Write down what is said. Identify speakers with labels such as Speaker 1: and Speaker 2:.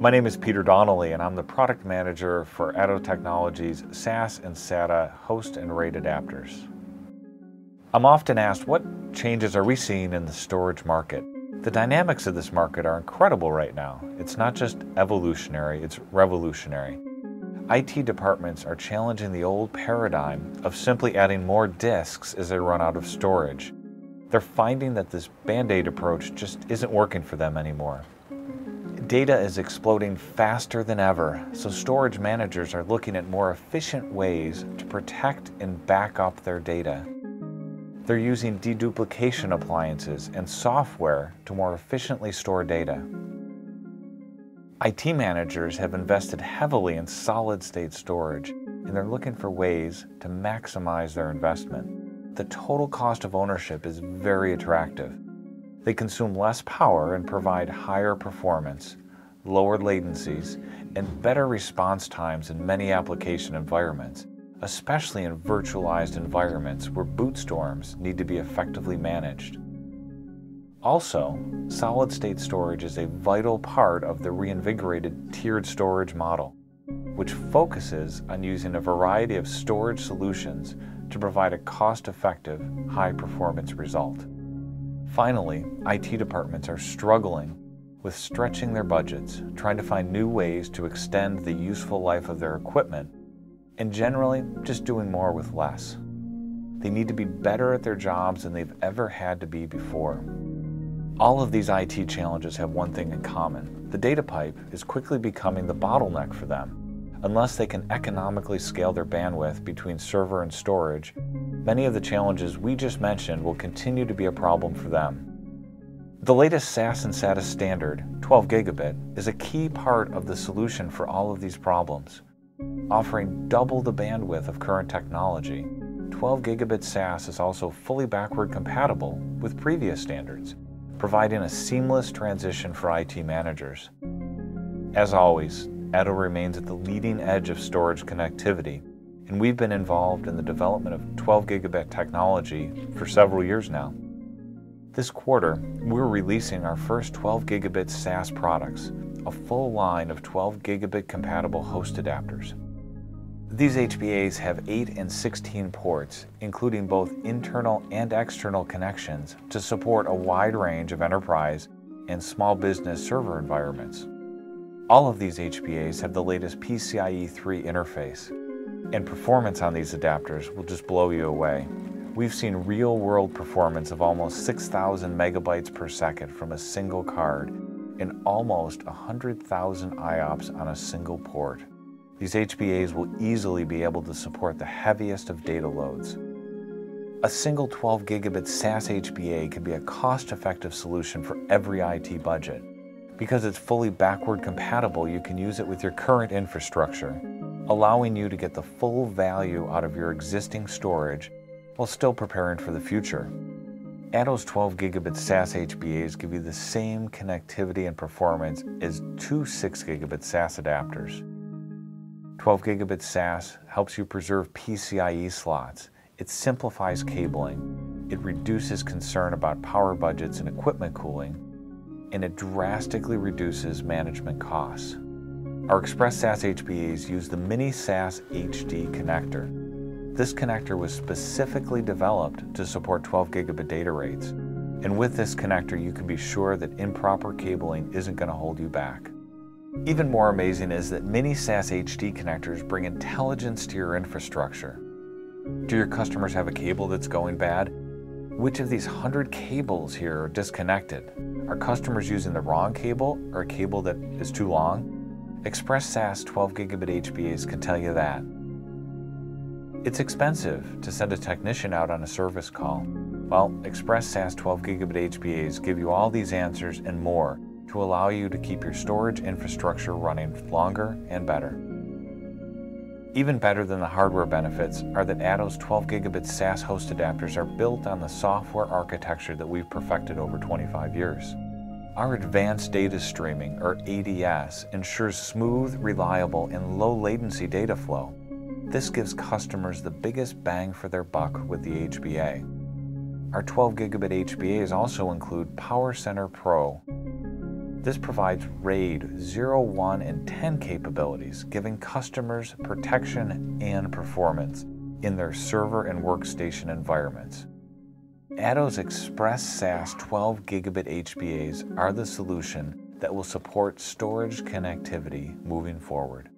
Speaker 1: My name is Peter Donnelly, and I'm the product manager for ATTO Technologies SAS and SATA host and RAID adapters. I'm often asked, what changes are we seeing in the storage market? The dynamics of this market are incredible right now. It's not just evolutionary, it's revolutionary. IT departments are challenging the old paradigm of simply adding more disks as they run out of storage. They're finding that this band-aid approach just isn't working for them anymore. Data is exploding faster than ever, so storage managers are looking at more efficient ways to protect and back up their data. They're using deduplication appliances and software to more efficiently store data. IT managers have invested heavily in solid-state storage, and they're looking for ways to maximize their investment. The total cost of ownership is very attractive. They consume less power and provide higher performance, lower latencies, and better response times in many application environments, especially in virtualized environments where boot storms need to be effectively managed. Also, solid-state storage is a vital part of the reinvigorated tiered storage model, which focuses on using a variety of storage solutions to provide a cost-effective, high-performance result. Finally, IT departments are struggling with stretching their budgets, trying to find new ways to extend the useful life of their equipment, and generally just doing more with less. They need to be better at their jobs than they've ever had to be before. All of these IT challenges have one thing in common. The data pipe is quickly becoming the bottleneck for them. Unless they can economically scale their bandwidth between server and storage, many of the challenges we just mentioned will continue to be a problem for them. The latest SAS and SATA standard, 12 gigabit, is a key part of the solution for all of these problems. Offering double the bandwidth of current technology, 12 gigabit SAS is also fully backward compatible with previous standards, providing a seamless transition for IT managers. As always, ATTO remains at the leading edge of storage connectivity, and we've been involved in the development of 12 gigabit technology for several years now. This quarter, we're releasing our first 12 gigabit SAS products, a full line of 12 gigabit compatible host adapters. These HBAs have 8 and 16 ports, including both internal and external connections to support a wide range of enterprise and small business server environments. All of these HBAs have the latest PCIe 3 interface, and performance on these adapters will just blow you away. We've seen real-world performance of almost 6,000 megabytes per second from a single card and almost 100,000 IOPS on a single port. These HBAs will easily be able to support the heaviest of data loads. A single 12 gigabit SAS HBA can be a cost-effective solution for every IT budget. Because it's fully backward compatible, you can use it with your current infrastructure, allowing you to get the full value out of your existing storage while still preparing for the future. ATTO's 12 gigabit SAS HBAs give you the same connectivity and performance as two 6 gigabit SAS adapters. 12 gigabit SAS helps you preserve PCIe slots. It simplifies cabling. It reduces concern about power budgets and equipment cooling and it drastically reduces management costs. Our Express SAS HBAs use the Mini SAS HD connector. This connector was specifically developed to support 12 gigabit data rates. And with this connector, you can be sure that improper cabling isn't going to hold you back. Even more amazing is that Mini SAS HD connectors bring intelligence to your infrastructure. Do your customers have a cable that's going bad? Which of these 100 cables here are disconnected? Are customers using the wrong cable or a cable that is too long? Express SAS 12 gigabit HBAs can tell you that. It's expensive to send a technician out on a service call. Well, Express SAS 12 gigabit HBAs give you all these answers and more to allow you to keep your storage infrastructure running longer and better. Even better than the hardware benefits are that ATTO's 12 gigabit SAS host adapters are built on the software architecture that we've perfected over 25 years. Our advanced data streaming, or ADS, ensures smooth, reliable, and low latency data flow. This gives customers the biggest bang for their buck with the HBA. Our 12 gigabit HBAs also include PowerCenter Pro. This provides RAID 0, 1, and 10 capabilities, giving customers protection and performance in their server and workstation environments. Atto's Express SAS 12 gigabit HBAs are the solution that will support storage connectivity moving forward.